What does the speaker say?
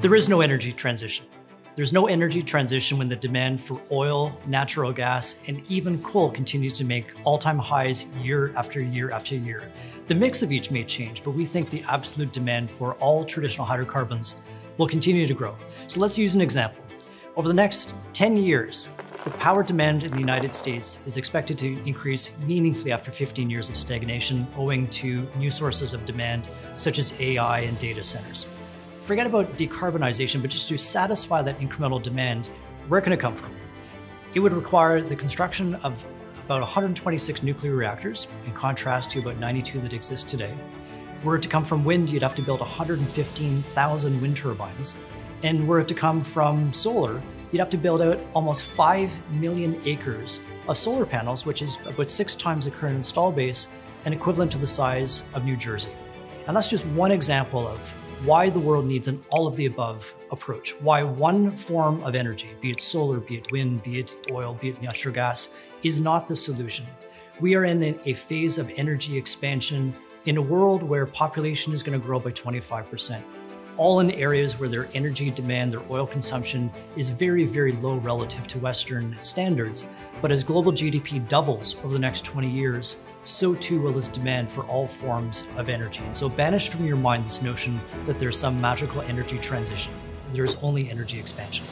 There is no energy transition. There's no energy transition when the demand for oil, natural gas, and even coal continues to make all time highs year after year after year. The mix of each may change, but we think the absolute demand for all traditional hydrocarbons will continue to grow. So let's use an example. Over the next 10 years, the power demand in the United States is expected to increase meaningfully after 15 years of stagnation, owing to new sources of demand such as AI and data centers forget about decarbonization, but just to satisfy that incremental demand, where can it come from? It would require the construction of about 126 nuclear reactors, in contrast to about 92 that exist today. Were it to come from wind, you'd have to build 115,000 wind turbines. And were it to come from solar, you'd have to build out almost 5 million acres of solar panels, which is about six times the current install base and equivalent to the size of New Jersey. And that's just one example of why the world needs an all of the above approach, why one form of energy, be it solar, be it wind, be it oil, be it natural gas, is not the solution. We are in a phase of energy expansion in a world where population is going to grow by 25%, all in areas where their energy demand, their oil consumption is very, very low relative to Western standards. But as global GDP doubles over the next 20 years, so too will its demand for all forms of energy. And so banish from your mind this notion that there's some magical energy transition. There is only energy expansion.